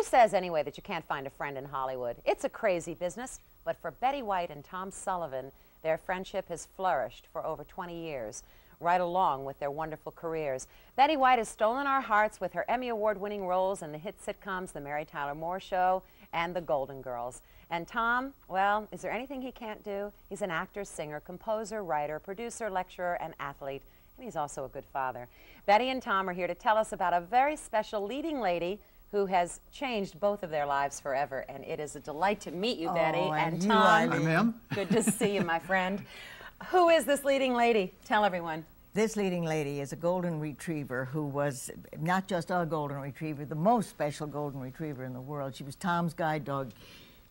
Who says, anyway, that you can't find a friend in Hollywood? It's a crazy business, but for Betty White and Tom Sullivan, their friendship has flourished for over 20 years, right along with their wonderful careers. Betty White has stolen our hearts with her Emmy Award winning roles in the hit sitcoms The Mary Tyler Moore Show and The Golden Girls. And Tom, well, is there anything he can't do? He's an actor, singer, composer, writer, producer, lecturer, and athlete. And he's also a good father. Betty and Tom are here to tell us about a very special leading lady who has changed both of their lives forever. And it is a delight to meet you, oh, Betty. And, and Tom. Hi, ma'am. Good to see you, my friend. Who is this leading lady? Tell everyone. This leading lady is a golden retriever who was not just a golden retriever, the most special golden retriever in the world. She was Tom's guide dog,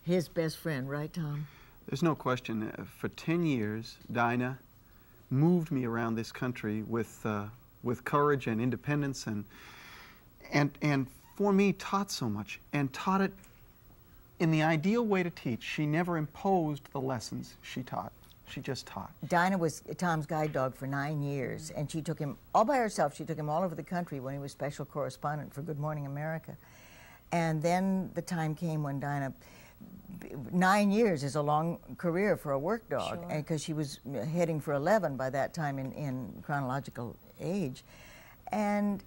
his best friend, right, Tom? There's no question. Uh, for 10 years, Dinah moved me around this country with, uh, with courage and independence and, and, and for me taught so much and taught it in the ideal way to teach. She never imposed the lessons she taught. She just taught. Dinah was Tom's guide dog for nine years, and she took him all by herself. She took him all over the country when he was special correspondent for Good Morning America. And then the time came when Dinah, nine years is a long career for a work dog, because sure. she was heading for 11 by that time in, in chronological age. And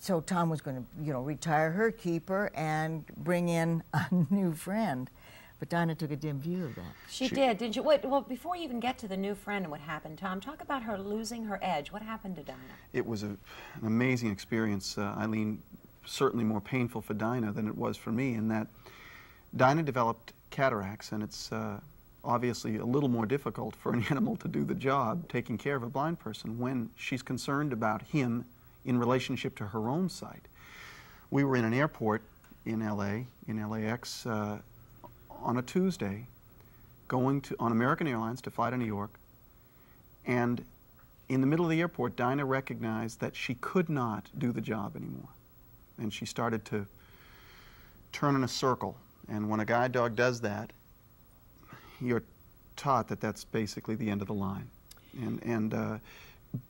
so Tom was going to, you know, retire her keeper and bring in a new friend. But Dinah took a dim view of that. She, she did, did you? Wait, well, before you even get to the new friend and what happened, Tom, talk about her losing her edge. What happened to Dinah? It was a, an amazing experience, uh, Eileen. Certainly more painful for Dinah than it was for me, in that Dinah developed cataracts, and it's uh, obviously a little more difficult for an animal to do the job, taking care of a blind person, when she's concerned about him in relationship to her own sight. We were in an airport in LA, in LAX, uh, on a Tuesday going to, on American Airlines to fly to New York. And in the middle of the airport, Dinah recognized that she could not do the job anymore. And she started to turn in a circle. And when a guide dog does that, you're taught that that's basically the end of the line. And, and uh,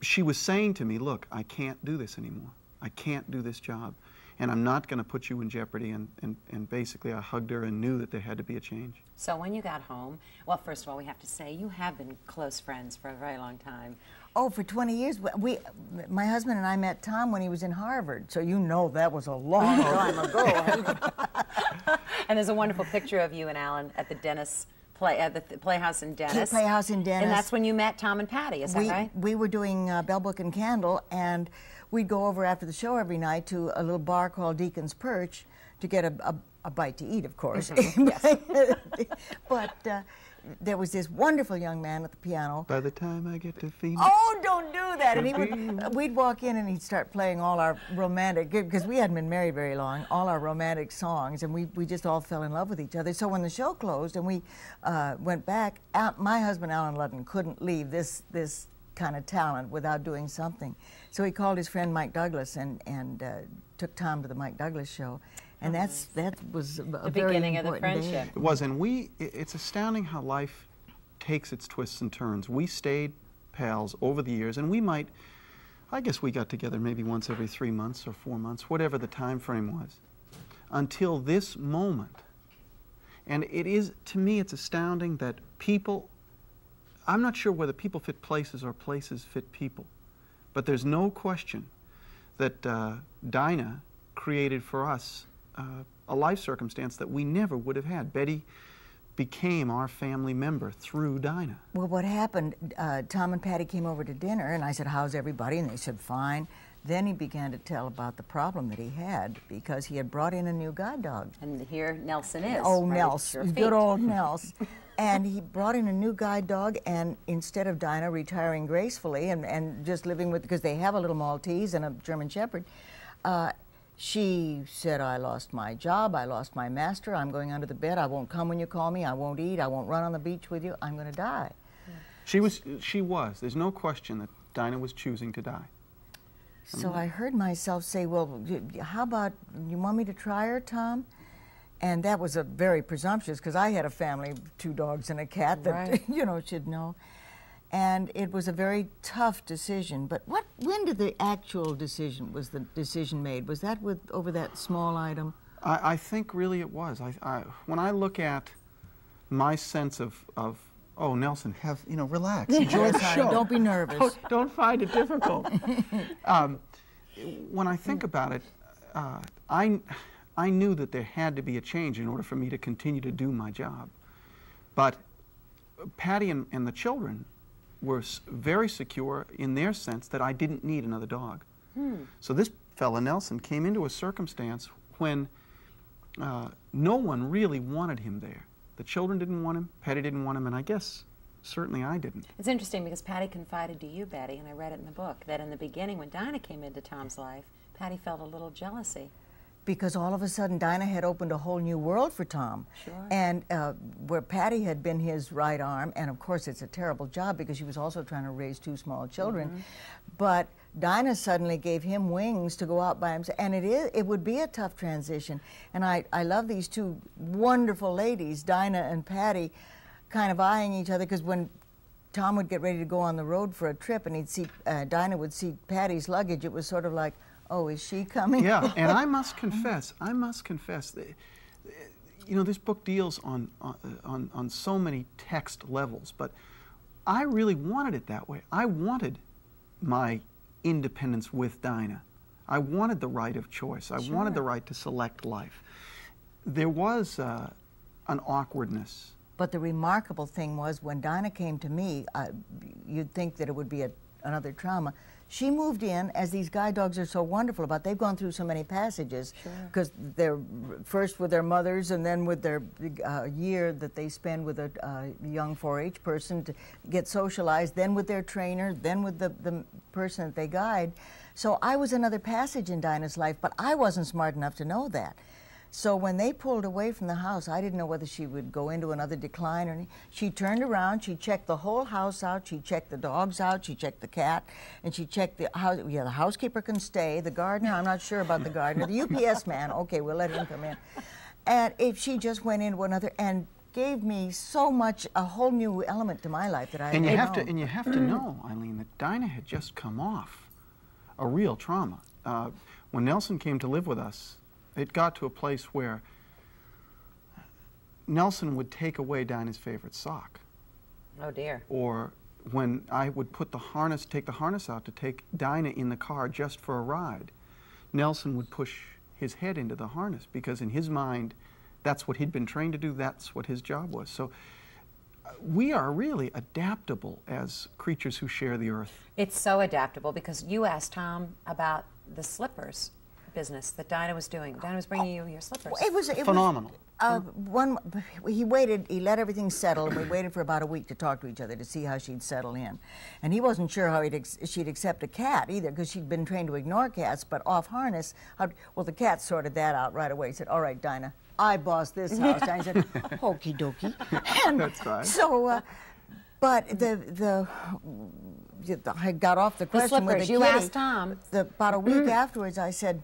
she was saying to me, look, I can't do this anymore. I can't do this job and I'm not going to put you in jeopardy. And, and, and basically, I hugged her and knew that there had to be a change. So when you got home, well, first of all, we have to say you have been close friends for a very long time. Oh, for 20 years. We, my husband and I met Tom when he was in Harvard, so you know that was a long oh time ago. and there's a wonderful picture of you and Alan at the Dennis play at the th Playhouse in Dennis. Playhouse in Dennis. And that's when you met Tom and Patty, is we, that right? We were doing uh, Bell Book and Candle, and we'd go over after the show every night to a little bar called Deacon's Perch to get a, a, a bite to eat, of course. Mm -hmm. yes. but uh, there was this wonderful young man at the piano. By the time I get to Phoenix. Oh, don't do that. And he would, we'd walk in and he'd start playing all our romantic, because we hadn't been married very long, all our romantic songs, and we, we just all fell in love with each other. So when the show closed and we uh, went back, my husband, Alan Ludden, couldn't leave this, this kind of talent without doing something. So he called his friend Mike Douglas and, and uh, took Tom to the Mike Douglas show. And that's that was a, the beginning of the friendship. Day. It was, and we, it's astounding how life takes its twists and turns. We stayed pals over the years, and we might, I guess we got together maybe once every three months or four months, whatever the time frame was, until this moment. And it is, to me, it's astounding that people I'm not sure whether people fit places or places fit people, but there's no question that uh, Dinah created for us uh, a life circumstance that we never would have had. Betty became our family member through Dinah. Well, what happened, uh, Tom and Patty came over to dinner, and I said, how's everybody? And they said, fine. Then he began to tell about the problem that he had because he had brought in a new guide dog. And here Nelson is. Oh, right Nels, good old Nelson. and he brought in a new guide dog, and instead of Dinah retiring gracefully and, and just living with, because they have a little Maltese and a German Shepherd, uh, she said, I lost my job, I lost my master, I'm going under the bed, I won't come when you call me, I won't eat, I won't run on the beach with you, I'm going to die. She was, she was. There's no question that Dinah was choosing to die. So I heard myself say, well, how about, you want me to try her, Tom? And that was a very presumptuous, because I had a family, two dogs and a cat that, right. you know, should know. And it was a very tough decision. But what, when did the actual decision, was the decision made? Was that with, over that small item? I, I think really it was. I, I, when I look at my sense of, of oh, Nelson, have, you know, relax. Enjoy the show. don't be nervous. Don't, don't find it difficult. um, when I think about it, uh, I, I knew that there had to be a change in order for me to continue to do my job. But Patty and, and the children were very secure in their sense that I didn't need another dog. So this fella, Nelson, came into a circumstance when uh, no one really wanted him there. The children didn't want him, Patty didn't want him, and I guess certainly I didn't. It's interesting because Patty confided to you, Betty, and I read it in the book, that in the beginning when Dinah came into Tom's life, Patty felt a little jealousy. Because all of a sudden Dinah had opened a whole new world for Tom. Sure. And uh, where Patty had been his right arm, and of course it's a terrible job because she was also trying to raise two small children, Mm-hmm. but Dinah suddenly gave him wings to go out by himself, and it is it would be a tough transition. And I I love these two wonderful ladies, Dinah and Patty, kind of eyeing each other because when. Tom would get ready to go on the road for a trip, and he'd see uh, Dinah would see Patty's luggage. It was sort of like, "Oh, is she coming?" yeah, and I must confess, I must confess that, you know, this book deals on, on, on, on so many text levels, but I really wanted it that way. I wanted my independence with Dinah. I wanted the right of choice. I wanted the right to select life. There was uh, an awkwardness. But the remarkable thing was when Dinah came to me, uh, you'd think that it would be a, another trauma. She moved in, as these guide dogs are so wonderful about. They've gone through so many passages because they're first with their mothers and then with their uh, year that they spend with a uh, young 4-H person to get socialized, then with their trainer, then with the, the person that they guide. So I was another passage in Dinah's life, but I wasn't smart enough to know that. So when they pulled away from the house, I didn't know whether she would go into another decline or anything. She turned around, she checked the whole house out, she checked the dogs out, she checked the cat, and she checked the house. Yeah, the housekeeper can stay. The gardener, I'm not sure about the gardener. The UPS man, okay, we'll let him come in. And if she just went into another and gave me so much, a whole new element to my life that I And you have to, and you have to know, Eileen, that Dinah had just come off a real trauma. Uh, when Nelson came to live with us, it got to a place where Nelson would take away Dinah's favorite sock, Oh dear. or when I would put the harness, take the harness out to take Dinah in the car just for a ride, Nelson would push his head into the harness because in his mind, that's what he'd been trained to do. That's what his job was. So uh, we are really adaptable as creatures who share the earth. It's so adaptable because you asked Tom about the slippers business that Dinah was doing. Dinah was bringing you your slippers. It was it was- Phenomenal. uh, one, he waited. He let everything settle, and we waited for about a week to talk to each other to see how she'd settle in. And he wasn't sure how he'd ex- she'd accept a cat either, because she'd been trained to ignore cats. But off harness, how, well, the cat sorted that out right away. He said, "All right, Dinah, I boss this house." And I said, "Okie dokie." And That's fine. So, uh, but the the. the- I got off the question with slippers, the you kitty. asked Tom. The, about a week afterwards, I said,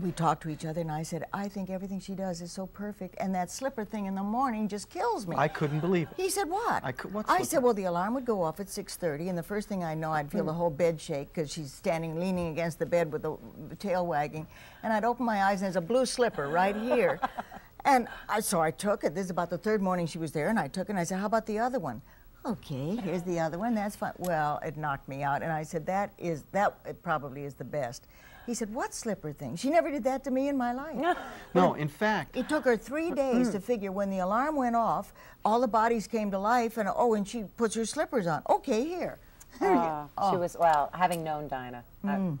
we talked to each other, and I said, I think everything she does is so perfect, and that slipper thing in the morning just kills me. I couldn't believe it. he said, "What?" I cou- what I said, "Well, the alarm would go off at 6:30, and the first thing I know, I'd feel the whole bed shake because she's standing, leaning against the bed with the tail wagging, and I'd open my eyes, and there's a blue slipper right here." and I, so I took it. This is about the third morning she was there, and I took it, and I said, "How about the other one?" Okay, here's the other one. That's fine. Well, it knocked me out, and I said, "That is that. It probably is the best." He said, "What slipper thing? She never did that to me in my life." No, in fact, It took her three days to figure when the alarm went off, all the bodies came to life, and oh, and she puts her slippers on. Okay, here. Oh, She was, well, having known Dinah. uh, Hmm.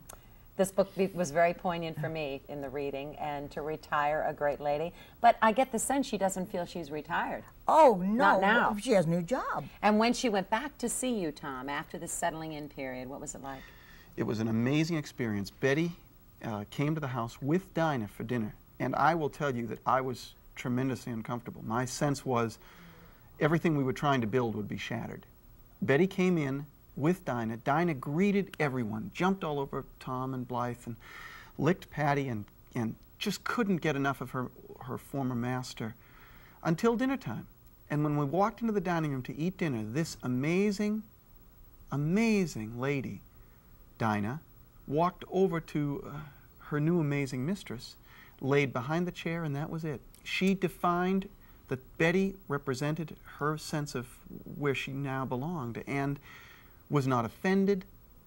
this book be- was very poignant for me in the reading and to retire a great lady. But I get the sense she doesn't feel she's retired. Oh no! Not now. She has a new job. And when she went back to see you, Tom, after the settling in period, what was it like? It was an amazing experience. Betty uh, came to the house with Dinah for dinner, and I will tell you that I was tremendously uncomfortable. My sense was everything we were trying to build would be shattered. Betty came in with Dinah. Dinah greeted everyone, jumped all over Tom and Blythe, and licked Patty, and, and just couldn't get enough of her, her former master until dinner time. And when we walked into the dining room to eat dinner, this amazing, amazing lady, Dinah, walked over to uh, her new amazing mistress, laid behind the chair, and that was it. She defined that Betty represented her sense of where she now belonged and was not offended,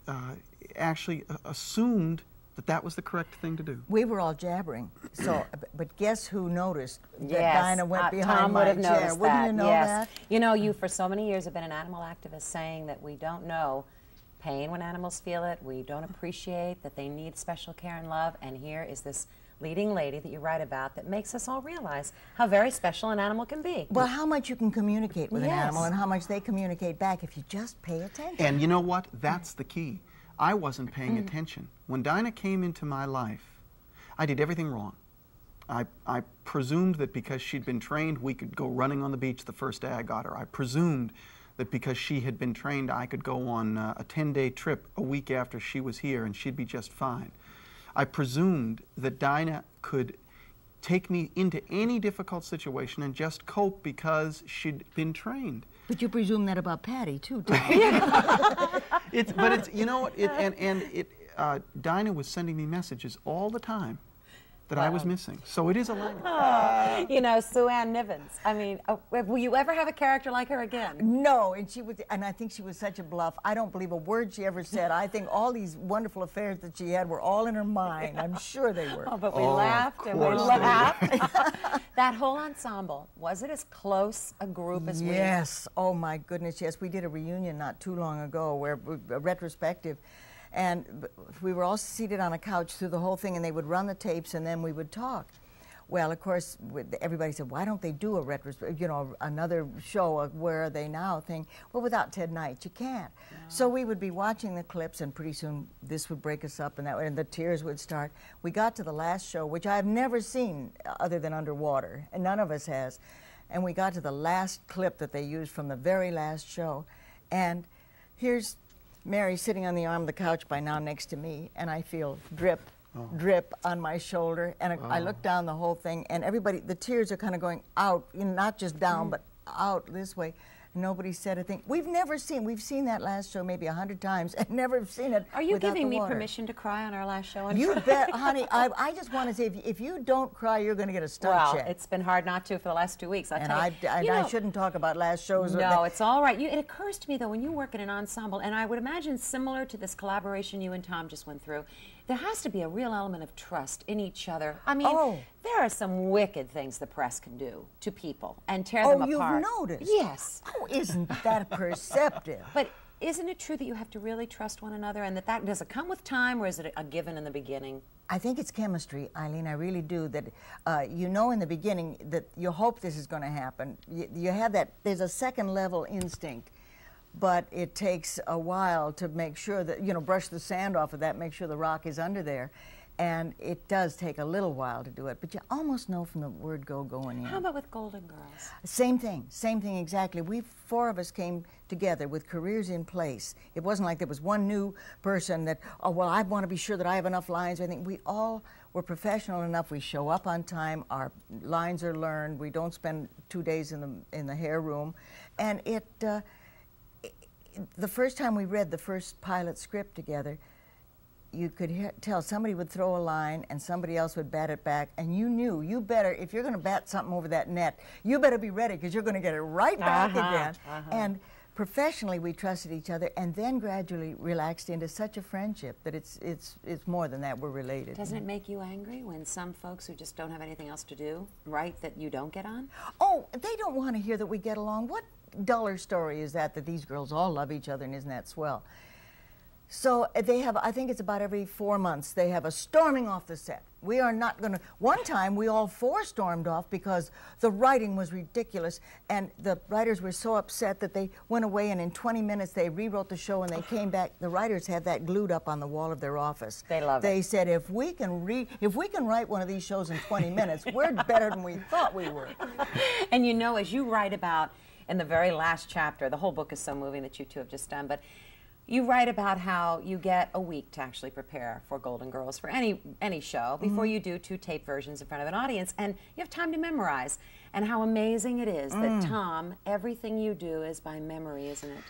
uh, actually uh, assumed that that was the correct thing to do. We were all jabbering. So, but guess who noticed that Yes, Dinah went uh, behind Tom my would have chair? noticed Wouldn't that. you know yes. that? You know, you for so many years have been an animal activist saying that we don't know pain when animals feel it. We don't appreciate that they need special care and love. And here is this leading lady that you write about that makes us all realize how very special an animal can be. Well, how much you can communicate with an animal and how much they communicate back if you just pay attention. And you know what? That's the key. I wasn't paying mm. attention. When Dinah came into my life, I did everything wrong. I, I presumed that because she'd been trained, we could go running on the beach the first day I got her. I presumed that because she had been trained, I could go on uh, a 10 day trip a week after she was here and she'd be just fine. I presumed that Dinah could take me into any difficult situation and just cope because she'd been trained. But you presume that about Patty, too, don't you? It's, but it's, you know what, it, and, and it, uh, Dinah was sending me messages all the time that I was missing. So it is a language. you know, Sue Ann Nivens. I mean, uh, will you ever have a character like her again? No, and she was, and I think she was such a bluff. I don't believe a word she ever said. I think all these wonderful affairs that she had were all in her mind. I'm sure they were. Oh, but we Oh, laughed and we laughed. that whole ensemble, was it as close a group as we? Yes. Oh my goodness. Yes, we did a reunion not too long ago, where a retrospective, and we were all seated on a couch through the whole thing, and they would run the tapes, and then we would talk. Well, of course, everybody said, "Why don't they do a retrospective? You know, another show of Where Are They Now?" thing. Well, without Ted Knight, you can't. So we would be watching the clips, and pretty soon this would break us up, and that, and the tears would start. We got to the last show, which I've never seen uh, other than underwater, and none of us has. And we got to the last clip that they used from the very last show, and here's Mary sitting on the arm of the couch by now next to me, and I feel drip, oh. drip on my shoulder, and I I look down the whole thing, and everybody, the tears are kind of going out, you know, not just down, mm. but out this way. Nobody said a thing. We've never seen. We've seen that last show maybe a hundred times, and never seen it. Are you giving me permission to cry on our last show? You bet, honey. I, I just want to say, if, if you don't cry, you're going to get a stunt Well, check. it's been hard not to for the last two weeks. I'll and tell I, You I know- shouldn't talk about last shows. No, it's all right. You, it occurs to me though, when you work in an ensemble, and I would imagine similar to this collaboration you and Tom just went through, there has to be a real element of trust in each other. I mean, Oh. there are some wicked things the press can do to people and tear oh, them you've noticed? Yes. Oh, isn't that perceptive? But isn't it true that you have to really trust one another, and that that does it come with time, or is it a given in the beginning? I think it's chemistry, Eileen. I really do. That uh, you know in the beginning that you hope this is going to happen. You, you have that. There's a second level instinct, but it takes a while to make sure that you know brush the sand off of that, make sure the rock is under there, and it does take a little while to do it. But you almost know from the word go going in. How about with Golden Girls? Same thing, same thing exactly. We four of us came together with careers in place. It wasn't like there was one new person that, oh well, I want to be sure that I have enough lines. I think we all were professional enough. We show up on time. Our lines are learned. We don't spend two days in the in the hair room, and it. Uh, the first time we read the first pilot script together, you could tell somebody would throw a line and somebody else would bat it back, and you knew you better if you're going to bat something over that net, you better be ready because you're going to get it right back Uh-huh, again. uh-huh. And professionally, we trusted each other, and then gradually relaxed into such a friendship that it's it's it's more than that. We're related. Doesn't it make you angry when some folks who just don't have anything else to do write that you don't get on? Oh, they don't want to hear that we get along. What duller story is that that these girls all love each other and isn't that swell? So uh, they have, I think it's about every four months, they have a storming off the set. We are not going to. One time we all four stormed off because the writing was ridiculous and the writers were so upset that they went away and in 20 minutes they rewrote the show and they came back. The writers had that glued up on the wall of their office. They love it. They said, if we can re- if we can write one of these shows in 20 minutes, we're better than we thought we were. And you know, as you write about in the very last chapter, the whole book is so moving that you two have just done, but you write about how you get a week to actually prepare for Golden Girls for any any show mm-hmm. before you do two tape versions in front of an audience, and you have time to memorize. And how amazing it is that mm. Tom, everything you do is by memory, isn't it?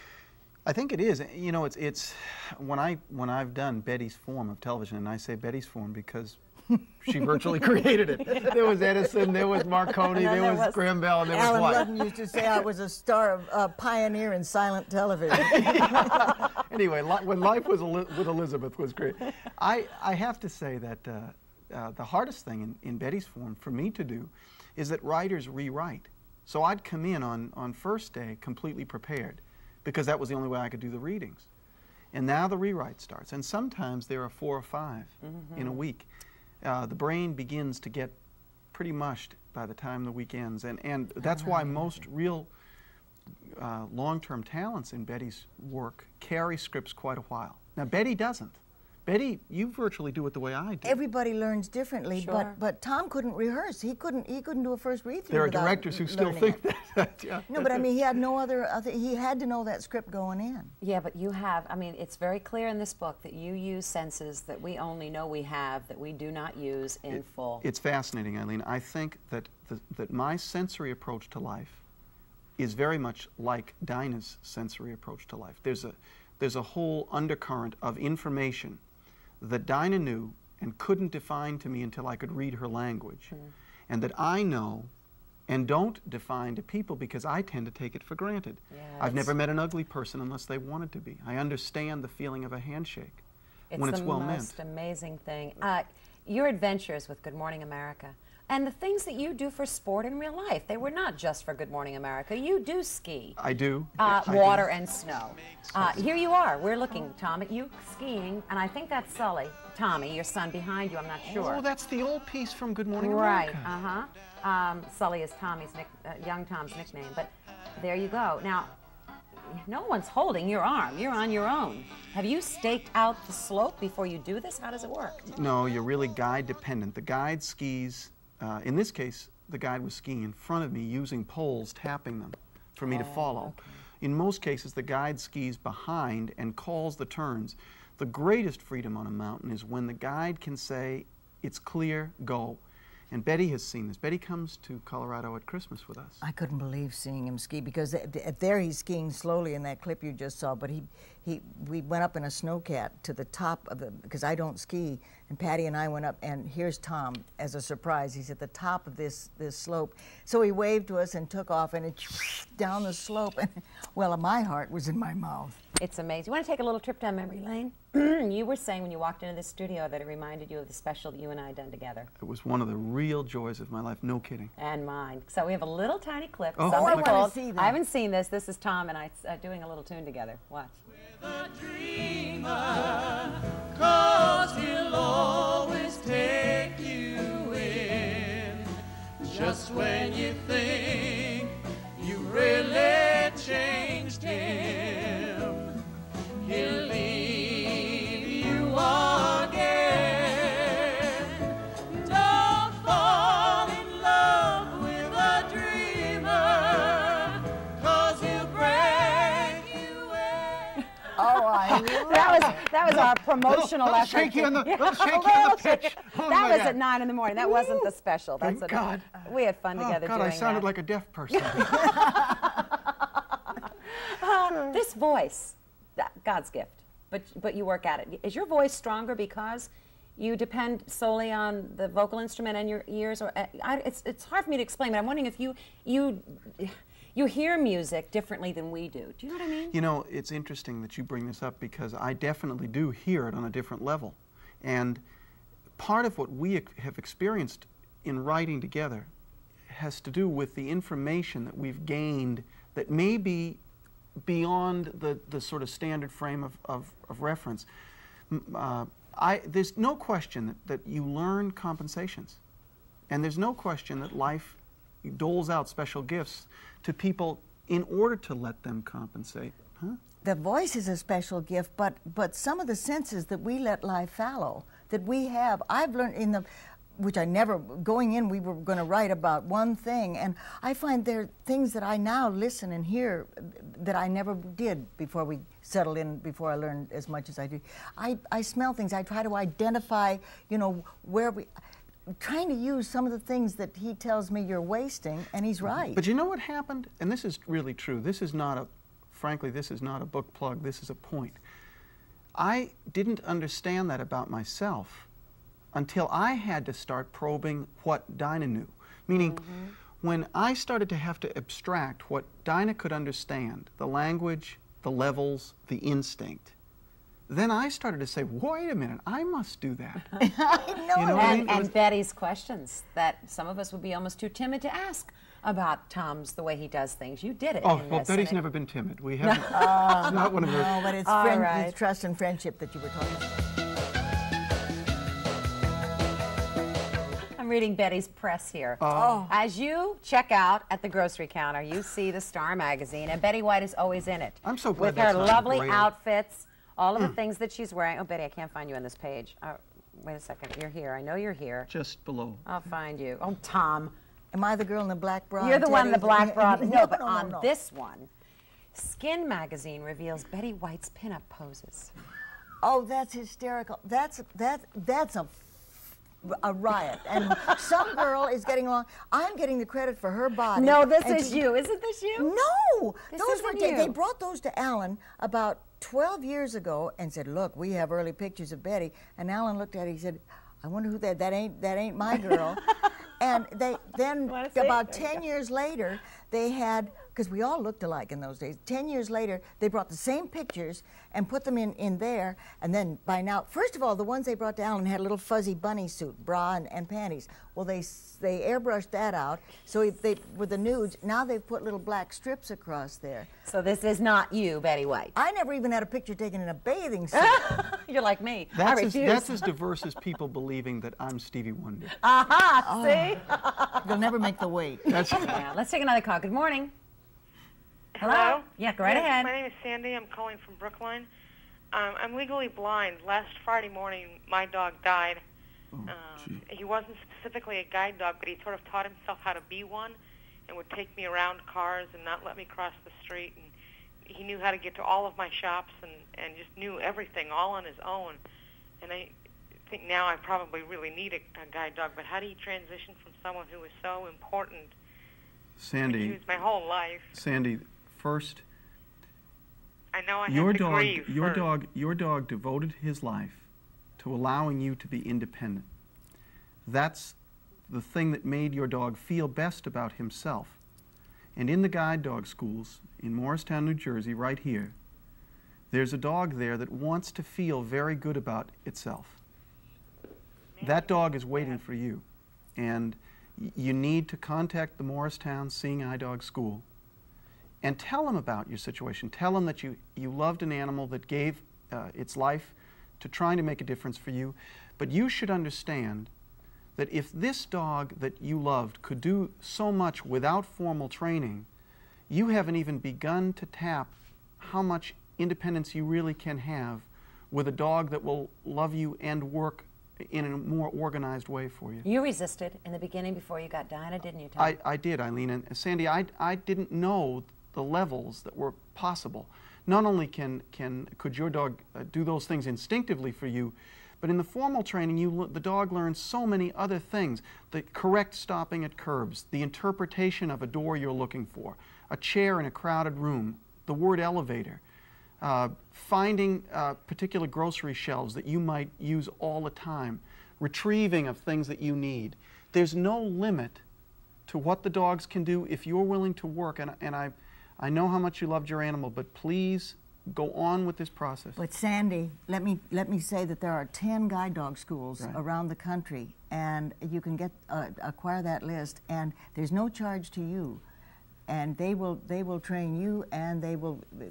I think it is. You know, it's it's when I when I've done Betty's form of television, and I say Betty's form because she virtually created it. There was Edison, there was Marconi, there, there was, was Graham Bell, and there Alan was Ludden White. used to say I was a star of uh, pioneer in silent television. anyway, li- when life was with Elizabeth was great. I, I have to say that uh, uh, the hardest thing in, in Betty's form for me to do is that writers rewrite. So I'd come in on, on first day completely prepared because that was the only way I could do the readings. And now the rewrite starts. And sometimes there are four or 5 in a week. Uh, the brain begins to get pretty mushed by the time the week ends. And, and that's why most real uh, long-term talents in Betty's work carry scripts quite a while. Now Betty doesn't. Betty, you virtually do it the way I do. Everybody learns differently, Sure. but but Tom couldn't rehearse. He couldn't he couldn't do a first read through. there are directors who still think it. that. yeah, No, but I mean, he had no other, other. He had to know that script going in. Yeah, but you have, I mean, it's very clear in this book that you use senses that we only know we have, that we do not use in full. It's fascinating, Eileen. I think that the, that my sensory approach to life is very much like Dinah's sensory approach to life. There's a there's a whole undercurrent of information that Dinah knew and couldn't define to me until I could read her language, and that I know and don't define to people because I tend to take it for granted. Yeah, I've never met an ugly person unless they wanted to be. I understand the feeling of a handshake It's when it's the most amazing thing. Uh, your adventures with Good Morning America and the things that you do for sport in real life, they were not just for Good Morning America. You do ski. I do. Uh, I do. water and snow. Uh, here you are. We're looking, Tom, at you skiing, and I think that's Sully, Tommy, your son behind you. I'm not sure. Oh, that's the old piece from Good Morning Right. America. Uh huh. Um, Sully is Tommy's nick, uh, young Tom's nickname. But there you go. Now, no one's holding your arm. You're on your own. Have you staked out the slope before you do this? How does it work? No, you're really guide dependent. The guide skis, uh, in this case, the guide was skiing in front of me using poles, tapping them for me to follow. In most cases, the guide skis behind and calls the turns. The greatest freedom on a mountain is when the guide can say, it's clear, go. And Betty has seen this. Betty comes to Colorado at Christmas with us. I couldn't believe seeing him ski because th- th- there he's skiing slowly in that clip you just saw. But he, he, we went up in a snowcat to the top of the because I don't ski, and Patty and I went up, and here's Tom as a surprise. He's at the top of this this slope, so he waved to us and took off, and it down the slope, and well, my heart was in my mouth. It's amazing. You want to take a little trip down memory lane? you were saying when you walked into the studio that it reminded you of the special that you and I had done together. It was one of the real joys of my life, no kidding. and mine. So we have a little tiny clip. Oh, something I wanna see that. I haven't seen this. This is Tom and I uh, doing a little tune together. Watch. Cause he'll always take you in just when you think you really changed him. That was that was our promotional little effort. shaky on the- little shaky on the pitch. Oh, that was God. at nine in the morning. That wasn't the special. That's Thank a- God. We had fun Oh, together God, doing I sounded that. like a deaf person. this voice, God's gift. But but you work at it. Is your voice stronger because you depend solely on the vocal instrument and your ears, or uh, I, it's it's hard for me to explain. But I'm wondering if you you you hear music differently than we do. Do you know what I mean? You know, it's interesting that you bring this up because I definitely do hear it on a different level. And part of what we have experienced in writing together has to do with the information that we've gained that may be beyond the, the sort of standard frame of, of, of reference. Uh, I, there's no question that, that you learn compensations. And there's no question that life doles out special gifts to people in order to let them compensate. Huh? the voice is a special gift, but but some of the senses that we let lie fallow that we have, I've learned in the which I never going in we were going to write about one thing and I find there are things that I now listen and hear that I never did before we settled in before I learned as much as I do. I, I smell things, I try to identify, you know, where we trying to use some of the things that he tells me you're wasting and he's right. But you know what happened? And this is really true. This is not a, frankly, this is not a book plug. This is a point. I didn't understand that about myself until I had to start probing what Dinah knew. Meaning, mm-hmm. when I started to have to abstract what Dinah could understand the language, the levels, the instinct then I started to say, wait a minute, I must do that. I know. You know what I mean? And, and Betty's questions that some of us would be almost too timid to ask about Tom's the way he does things. You did it. Oh, well, this, Betty's and it- never been timid. We haven't. it's not one of those. No, but it's, friend, right. it's trust and friendship that you were talking about. I'm reading Betty's press here. Oh. oh. As you check out at the grocery counter, you see the Star magazine, and Betty White is always in it. I'm so glad With that's her lovely Braille. outfits, all of the hmm. things that she's wearing. Oh, Betty, I can't find you on this page. Oh, wait a second. You're here. I know you're here. Just below. I'll find you. Oh, Tom. Am I the girl in the black bra? You're and the one in the black bra. No, but no, on no. this one, Skin magazine reveals Betty White's pinup poses. Oh, that's hysterical. That's that that's a a riot. And some girl is getting along. I'm getting the credit for her body. No, this is she- you. Isn't this you? No, This those were isn't ta- they brought those to Alan about 12 years ago and said, "Look, we have early pictures of Betty." And Alan looked at it. He said, "I wonder who that that ain't that ain't my girl." and they then about 10 years later, they had because we all looked alike in those days. 10 years later, they brought the same pictures and put them in in there. And then by now, first of all, the ones they brought to Alan had a little fuzzy bunny suit, bra and, and panties. Well, they they airbrushed that out. So they with the nudes. Now they've put little black strips across there. So this is not you, Betty White. I never even had a picture taken in a bathing suit. You're like me. I That's as, that's as diverse as people believing that I'm Stevie Wonder. Aha, oh. see? you'll never make the weight. That's, Yeah, let's take another call. Good morning. Hello? Yeah, go right Yes, ahead. My name is Sandy. I'm calling from Brookline. Um, I'm legally blind. Last Friday morning, my dog died. um, he wasn't specifically a guide dog, but he sort of taught himself how to be one and would take me around cars and not let me cross the street. And he knew how to get to all of my shops and, and just knew everything all on his own. And I think now I probably really need a, a guide dog, but how do you transition from someone who is so important to Sandy, use my whole life? Sandy, first, I know I your dog, your first. dog, your dog devoted his life to allowing you to be independent. That's the thing that made your dog feel best about himself. And in the guide dog schools in Morristown, New Jersey, right here, there's a dog there that wants to feel very good about itself. That dog is waiting for you. And you need to contact the Morristown Seeing Eye Dog School and tell them about your situation. Tell them that you, you loved an animal that gave uh, its life to trying to make a difference for you. But you should understand that if this dog that you loved could do so much without formal training, you haven't even begun to tap how much independence you really can have with a dog that will love you and work in a more organized way for you. You resisted in the beginning before you got Dinah, didn't you, Tom? I, I did, Eileen. And Sandy, I, I didn't know the levels that were possible. Not only can, can, could your dog uh, do those things instinctively for you, but in the formal training, you, the dog learns so many other things. The correct stopping at curbs, the interpretation of a door you're looking for, a chair in a crowded room, the word elevator, uh, finding uh, particular grocery shelves that you might use all the time, retrieving of things that you need. There's no limit to what the dogs can do if you're willing to work. And, and I, I know how much you loved your animal, but please go on with this process. But Sandy, let me let me say that there are ten guide dog schools Right. around the country, and you can get uh, acquire that list, and there's no charge to you, and they will they will train you, and they will uh,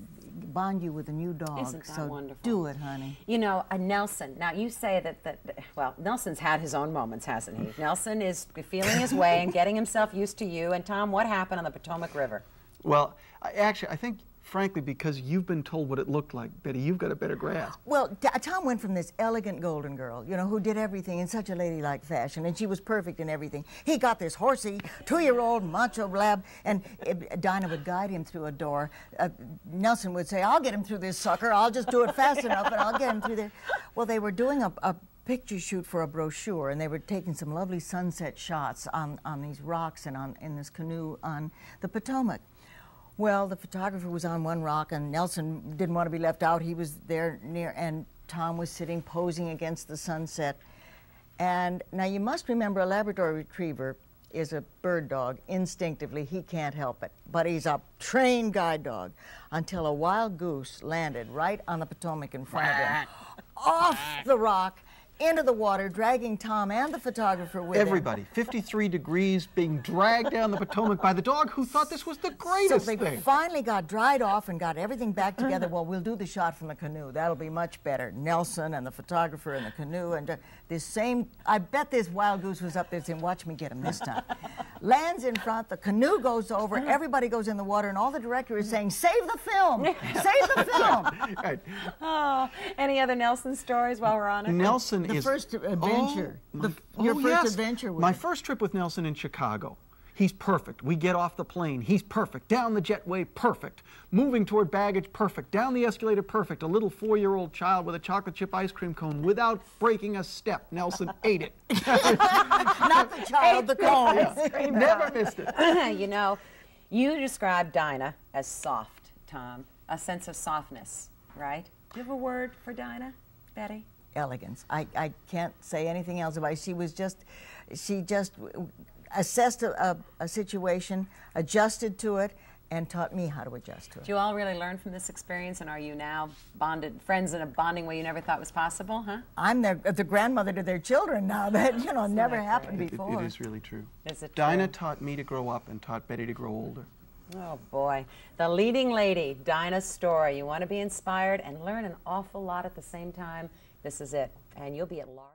bond you with a new dog. Isn't that so wonderful? do it, honey. You know, uh, Nelson. Now you say that, that that- well, Nelson's had his own moments, hasn't he? Nelson is feeling his way and getting himself used to you. And Tom, what happened on the Potomac River? Well, I, actually, I think, frankly, because you've been told what it looked like, Betty, you've got a better grasp. Well, Tom went from this elegant golden girl, you know, who did everything in such a ladylike fashion, and she was perfect in everything. He got this horsey, two-year-old macho lab, and uh, Dinah would guide him through a door. Uh, Nelson would say, "I'll get him through this sucker. I'll just do it fast enough, and I'll get him through there." Well, they were doing a, a picture shoot for a brochure, and they were taking some lovely sunset shots on, on these rocks and on in this canoe on the Potomac. Well, the photographer was on one rock, and Nelson didn't want to be left out. He was there near, and Tom was sitting posing against the sunset. And now you must remember a Labrador Retriever is a bird dog instinctively. He can't help it. But he's a trained guide dog until a wild goose landed right on the Potomac in front of him, off the rock, into the water, dragging Tom and the photographer with him. Everybody, 53 degrees, being dragged down the Potomac by the dog who thought this was the So greatest they thing. finally got dried off and got everything back together. Well, we'll do the shot from the canoe. That'll be much better. Nelson and the photographer in the canoe, and uh, this same. I bet this wild goose was up there saying, "Watch me get him this time." Lands in front. The canoe goes over. Everybody goes in the water, and all the director is saying, "Save the film! Save the film!" Right. Oh, any other Nelson stories while we're on it? Nelson The is first oh adventure. Oh, The- my- your oh, first yes. adventure with My him. first trip with Nelson in Chicago. He's perfect. We get off the plane. He's perfect. Down the jetway, perfect. Moving toward baggage, perfect. Down the escalator, perfect. A little four-year-old child with a chocolate chip ice cream cone without breaking a step. Nelson ate it. Not the child, the cone. Never missed it. you know, you describe Dinah as soft, Tom, a sense of softness, right? Do you have a word for Dinah, Betty? Elegance. I, I can't say anything else about it. She was just, she just assessed a, a, a situation, adjusted to it, and taught me how to adjust to it. Did you all really learn from this experience, and are you now bonded friends in a bonding way you never thought was possible, huh? I'm their, uh, the grandmother to their children now. That you know never happened It- before. it is really true. Is it Dinah true? taught me to grow up and taught Betty to grow older. Oh boy. The leading lady, Dinah's story. You want to be inspired and learn an awful lot at the same time? This is it. And you'll be at Laurie.